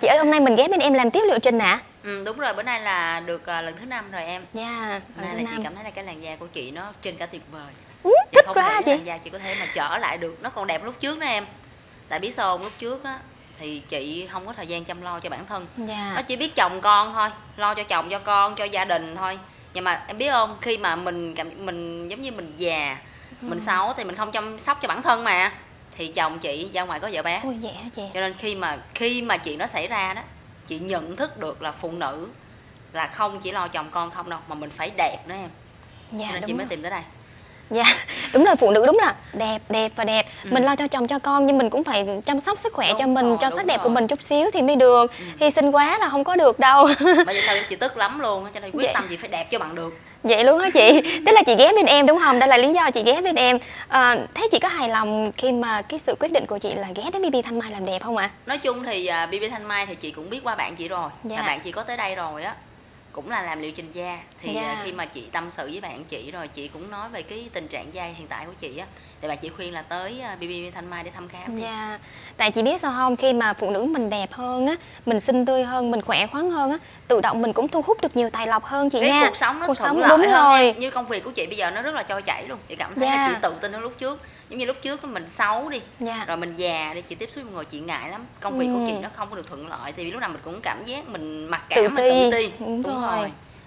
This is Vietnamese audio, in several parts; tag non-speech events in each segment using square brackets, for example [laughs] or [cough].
chị ơi hôm nay mình ghé bên em làm tiếp liệu trình ạ Ừ, đúng rồi, bữa nay là được à, lần thứ năm rồi em. dạ Hôm nay lần là thứ chị năm cảm thấy là cái làn da của chị nó trên cả tuyệt vời. Ừ, Chị thích không quá chị làn da chị có thể mà trở lại được, nó còn đẹp lúc trước nữa em. Tại biết sao không? lúc trước á thì chị không có thời gian chăm lo cho bản thân. dạ Nó chỉ biết chồng con thôi, lo cho chồng cho con, cho gia đình thôi. Nhưng mà em biết không, khi mà mình cảm mình giống như mình già, mình Ừ. xấu thì mình không chăm sóc cho bản thân mà. Thì chồng chị ra ngoài có vợ bé. ôi dạ hả chị? Cho nên khi mà khi mà chuyện đó xảy ra đó chị nhận thức được là phụ nữ là không chỉ lo chồng con không đâu mà mình phải đẹp nữa em. Dạ cho nên chị mới rồi. tìm tới đây. Dạ [laughs] đúng rồi phụ nữ đúng là đẹp đẹp và đẹp. Ừ. mình lo cho chồng cho con nhưng mình cũng phải chăm sóc sức khỏe Đúng cho mình rồi, cho sắc đẹp của rồi. mình chút xíu thì mới được. Ừ. hy sinh quá là không có được đâu. Bây giờ sao chị tức lắm luôn cho nên quyết Vậy- tâm chị phải đẹp cho bằng được vậy luôn hả chị? [laughs] Tức là chị ghé bên em đúng không? Đây là lý do chị ghé bên em. À, thế chị có hài lòng khi mà cái sự quyết định của chị là ghé đến BB Thanh Mai làm đẹp không ạ? Nói chung thì à, BB Thanh Mai thì chị cũng biết qua bạn chị rồi. Dạ. là bạn chị có tới đây rồi á cũng là làm liệu trình da thì Dạ. à, khi mà chị tâm sự với bạn chị rồi chị cũng nói về cái tình trạng da hiện tại của chị á thì bạn chị khuyên là tới à, BB Thanh Mai để thăm khám đi. Dạ, tại chị biết sao không khi mà phụ nữ mình đẹp hơn á, mình xinh tươi hơn, mình khỏe khoắn hơn á, tự động mình cũng thu hút được nhiều tài lộc hơn chị cái nha. cuộc sống nó Cuộc sống lợi đúng rồi. nha. như công việc của chị bây giờ nó rất là trôi chảy luôn chị cảm thấy Dạ. là chị tự tin hơn lúc trước giống như lúc trước mình xấu đi Dạ. rồi mình già đi chị tiếp xúc với người chị ngại lắm công việc của chị Ừ. nó không có được thuận lợi thì lúc nào mình cũng cảm giác mình mặc Tự cảm mình ti. tự ti Đúng rồi.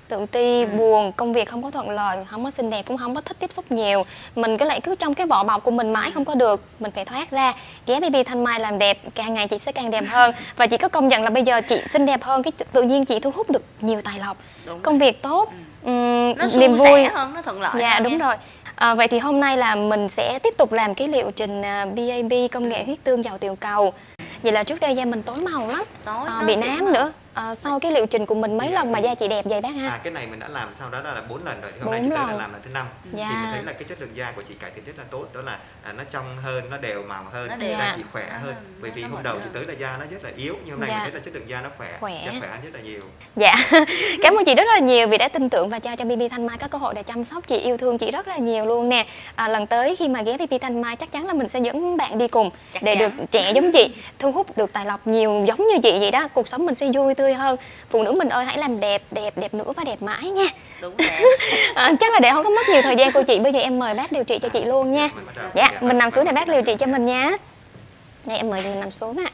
Tự ti, Ừ. buồn, công việc không có thuận lợi, không có xinh đẹp cũng không có thích tiếp xúc nhiều. Mình cứ lại cứ trong cái vỏ bọc của mình mãi không có được, mình phải thoát ra. Ghé BB Thanh Mai làm đẹp, càng ngày chị sẽ càng đẹp hơn. [laughs] Và chị có công nhận là bây giờ chị xinh đẹp hơn, cái tự- nhiên chị thu hút được nhiều tài lộc, đúng công việc tốt, Ừ. ừm, nó niềm vui. hơn nó thuận lợi Dạ đúng nha. rồi. À, vậy thì hôm nay là mình sẽ tiếp tục làm cái liệu trình à, BAB công nghệ huyết tương dầu tiểu cầu. Vậy là trước đây da mình tối màu lắm, tối à, bị nám nữa. À, sau cái liệu trình của mình mấy Dạ. lần mà da chị đẹp vậy bác ha? À cái này mình đã làm sau đó là bốn lần rồi thì hôm nay tới lần. là làm lần thứ năm Dạ. thì mình thấy là cái chất lượng da của chị cải thiện rất là tốt đó là à, nó trong hơn nó đều màu hơn Nó da chị khỏe hơn bởi vì nó hôm đầu chị tới là da nó rất là yếu nhưng hôm nay Dạ. mình thấy là chất lượng da nó khỏe Khỏe. da khỏe hơn rất là nhiều Dạ, [laughs] cảm ơn chị rất là nhiều vì đã tin tưởng và cho cho BB Thanh Mai có cơ hội để chăm sóc chị, yêu thương chị rất là nhiều luôn nè. À, lần tới khi mà ghé BB Thanh Mai chắc chắn là mình sẽ dẫn bạn đi cùng Chắc để chắn. được trẻ giống chị, thu hút được tài lộc nhiều giống như chị vậy đó. Cuộc sống mình sẽ vui tươi hơn. Phụ nữ mình ơi hãy làm đẹp, đẹp, đẹp nữa và đẹp mãi nha. đúng [laughs] À, chắc là để không có mất nhiều thời gian của chị bây giờ em mời bác điều trị cho chị luôn nha. Dạ mình nằm xuống để bác- bác điều trị cho mình nha. Đây em mời mình nằm xuống ạ.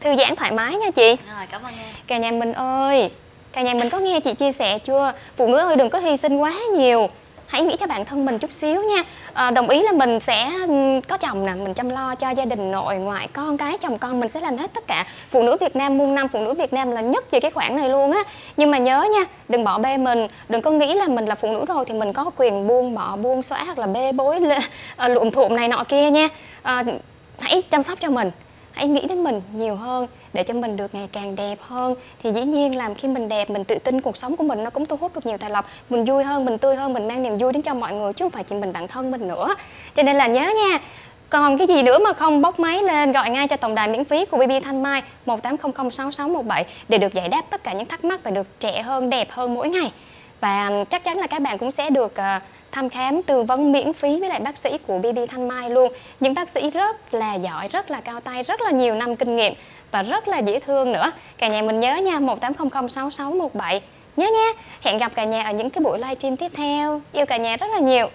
Thư giãn thoải mái nha chị. Rồi cảm ơn em. Cả nhà mình ơi cả nhà mình có nghe chị chia sẻ chưa? Phụ nữ ơi đừng có hy sinh quá nhiều hãy nghĩ cho bản thân mình chút xíu nha. À, đồng ý là mình sẽ ừ, có chồng nè mình chăm lo cho gia đình nội ngoại con cái chồng con mình sẽ làm hết tất cả. Phụ nữ Việt Nam muôn năm phụ nữ Việt Nam là nhất về cái khoản này luôn á. Nhưng mà nhớ nha đừng bỏ bê mình. Đừng có nghĩ là mình là phụ nữ rồi thì mình có quyền buông bỏ buông xóa hoặc là bê bối lộn [laughs] ờ, luộm thuộm này nọ kia nha. À, hãy chăm sóc cho mình hãy nghĩ đến mình nhiều hơn để cho mình được ngày càng đẹp hơn. Thì dĩ nhiên làm khi mình đẹp, mình tự tin cuộc sống của mình nó cũng thu hút được nhiều tài lộc. Mình vui hơn, mình tươi hơn, mình mang niềm vui đến cho mọi người chứ không phải chỉ mình bản thân mình nữa. Cho nên là nhớ nha, còn cái gì nữa mà không bóc máy lên, gọi ngay cho tổng đài miễn phí của BB Thanh Mai 18006617 để được giải đáp tất cả những thắc mắc và được trẻ hơn, đẹp hơn mỗi ngày và chắc chắn là các bạn cũng sẽ được ờ, thăm khám tư vấn miễn phí với lại bác sĩ của BB Thanh Mai luôn. Những bác sĩ rất là giỏi, rất là cao tay, rất là nhiều năm kinh nghiệm và rất là dễ thương nữa. Cả nhà mình nhớ nha 18006617 nhớ nha. Hẹn gặp cả nhà ở những cái buổi livestream tiếp theo. Yêu cả nhà rất là nhiều.